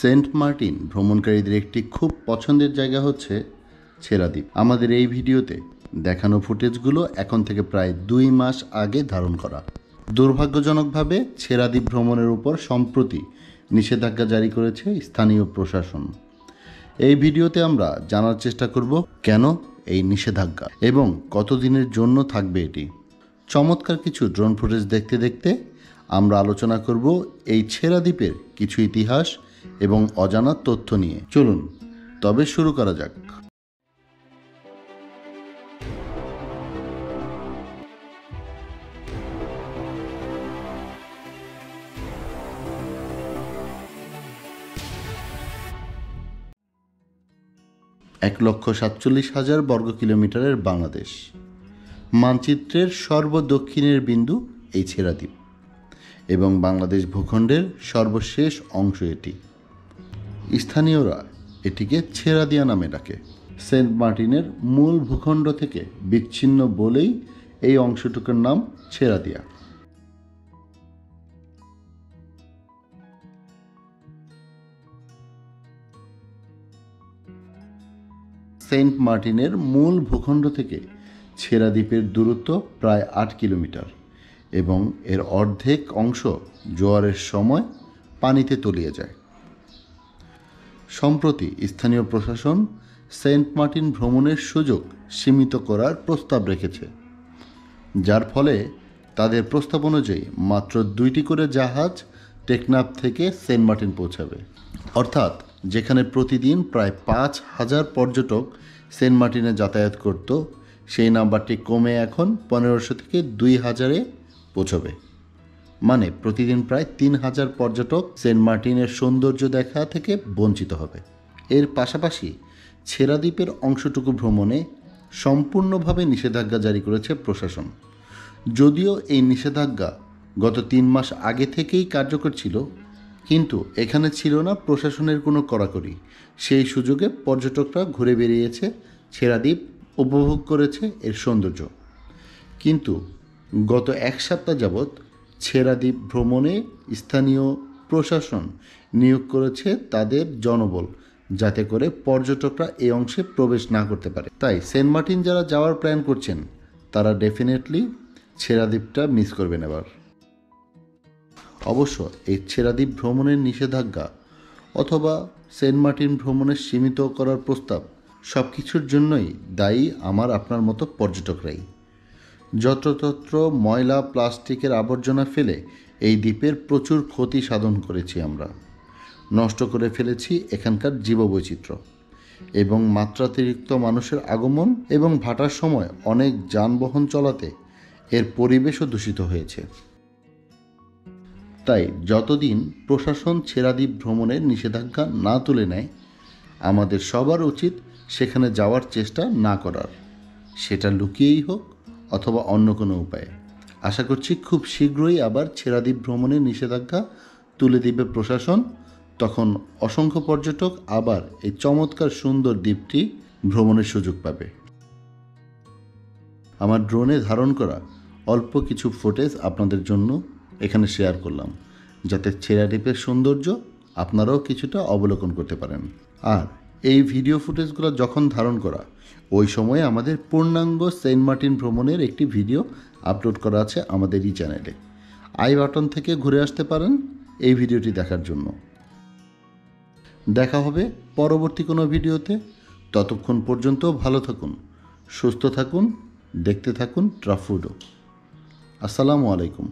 Saint Martin ভ্রমণকারীদের একটি খুব পছন্দের জায়গা হচ্ছে ছেড়াদ্বীপ। আমাদের এই ভিডিওতে দেখানো ফুটেজগুলো এখন থেকে প্রায় দুই মাস আগে ধারণ করা। দুর্ভাগ্যজনকভাবে ছেড়াদ্বীপ ভ্রমণের উপর সম্প্রতি নিষেধাজ্ঞা জারি করেছে স্থানীয় প্রশাসন। এই ভিডিওতে আমরা জানার চেষ্টা করব, কেন এই নিষেধাজ্ঞা এবং কতদিনের জন্য থাকবে এটি? চমৎকার কিছু ড্রোন ফুটেজ দেখতে দেখতে আমরা আলোচনা করব এই ছেড়া দ্বীপের কিছু ইতিহাস এবং অজানা তথ্য নিয়ে। চলুন, তবে শুরু করা যাক। এক লক্ষ সাতচল্লিশ হাজার বর্গ কিলোমিটারের বাংলাদেশ। মানচিত্রের সর্বদক্ষিণের বিন্দু এই ছেড়াদ্বীপ এবং বাংলাদেশ ভূখণ্ডের সর্বশেষ অংশ এটি। স্থানীয়রা এটিকে ছেড়াদিয়া নামে ডাকে। সেন্ট মার্টিনের মূল ভূখণ্ড থেকে বিচ্ছিন্ন বলেই এই অংশটুকুর নাম ছেড়াদিয়া। সেন্ট মার্টিনের মূল ভূখণ্ড থেকে ছেড়া দ্বীপের দূরত্ব প্রায় আট কিলোমিটার এবং এর অর্ধেক অংশ জোয়ারের সময় পানিতে তলিয়ে যায়। সম্প্রতি স্থানীয় প্রশাসন সেন্ট মার্টিন ভ্রমণের সুযোগ সীমিত করার প্রস্তাব রেখেছে। যার ফলে তাদের প্রস্তাব অনুযায়ী মাত্র দুইটি করে জাহাজ টেকনাফ থেকে সেন্ট মার্টিন পৌঁছাবে। অর্থাৎ যেখানে প্রতিদিন প্রায় পাঁচ হাজার পর্যটক সেন্ট মার্টিনে যাতায়াত করত, সেই নাম্বারটি কমে এখন পনেরোশো থেকে দুই হাজারে পৌঁছবে। মানে প্রতিদিন প্রায় তিন হাজার পর্যটক সেন্ট মার্টিনের সৌন্দর্য দেখা থেকে বঞ্চিত হবে। এর পাশাপাশি ছেড়াদ্বীপের অংশটুকু ভ্রমণে সম্পূর্ণভাবে নিষেধাজ্ঞা জারি করেছে প্রশাসন। যদিও এই নিষেধাজ্ঞা গত তিন মাস আগে থেকেই কার্যকর ছিল, কিন্তু এখানে ছিল না প্রশাসনের কোনো কড়াকড়ি। সেই সুযোগে পর্যটকরা ঘুরে বেরিয়েছে ছেড়াদ্বীপ উপভোগ করেছে এর সৌন্দর্য। কিন্তু গত এক সপ্তাহ যাবৎ ছেড়াদ্বীপ ভ্রমণে স্থানীয় প্রশাসন নিয়োগ করেছে তাদের জনবল, যাতে করে পর্যটকরা এই অংশে প্রবেশ না করতে পারে। তাই সেন্ট মার্টিন যারা যাওয়ার প্ল্যান করছেন, তারা ডেফিনেটলি ছেড়াদ্বীপটা মিস করবেন এবার। অবশ্য এই ছেড়াদ্বীপ ভ্রমণের নিষেধাজ্ঞা অথবা সেন্ট মার্টিন ভ্রমণের সীমিত করার প্রস্তাব সব কিছুর জন্যই দায়ী আমার আপনার মতো পর্যটকরাই। যত্রতত্র ময়লা, প্লাস্টিকের আবর্জনা ফেলে এই দ্বীপের প্রচুর ক্ষতি সাধন করেছি আমরা। নষ্ট করে ফেলেছি এখানকার জীববৈচিত্র্য এবং মাত্রাতিরিক্ত মানুষের আগমন এবং ভাটার সময় অনেক যানবাহন চলাতে এর পরিবেশও দূষিত হয়েছে। তাই যতদিন প্রশাসন ছেড়াদ্বীপ ভ্রমণের নিষেধাজ্ঞা না তুলে নেয়, আমাদের সবার উচিত সেখানে যাওয়ার চেষ্টা না করার। সেটা লুকিয়েই হোক অথবা অন্য কোনো উপায়ে। আশা করছি খুব শীঘ্রই আবার ছেড়াদ্বীপ ভ্রমণের নিষেধাজ্ঞা তুলে দিবে প্রশাসন। তখন অসংখ্য পর্যটক আবার এই চমৎকার সুন্দর দ্বীপটি ভ্রমণের সুযোগ পাবে। আমার ড্রোনে ধারণ করা অল্প কিছু ফুটেজ আপনাদের জন্য এখানে শেয়ার করলাম, যাতে ছেঁড়া দ্বীপের সৌন্দর্য আপনারাও কিছুটা অবলোকন করতে পারেন। আর এই ভিডিও ফুটেজগুলো যখন ধারণ করা, ওই সময়ে আমাদের পূর্ণাঙ্গ সেন্ট মার্টিন ভ্রমণের একটি ভিডিও আপলোড করা আছে আমাদের এই চ্যানেলে আই বাটন থেকে ঘুরে আসতে পারেন এই ভিডিওটি দেখার জন্য। দেখা হবে পরবর্তী কোনো ভিডিওতে ততক্ষণ পর্যন্ত ভালো থাকুন, সুস্থ থাকুন, দেখতে থাকুন ট্রাফুডো। আসসালামু আলাইকুম।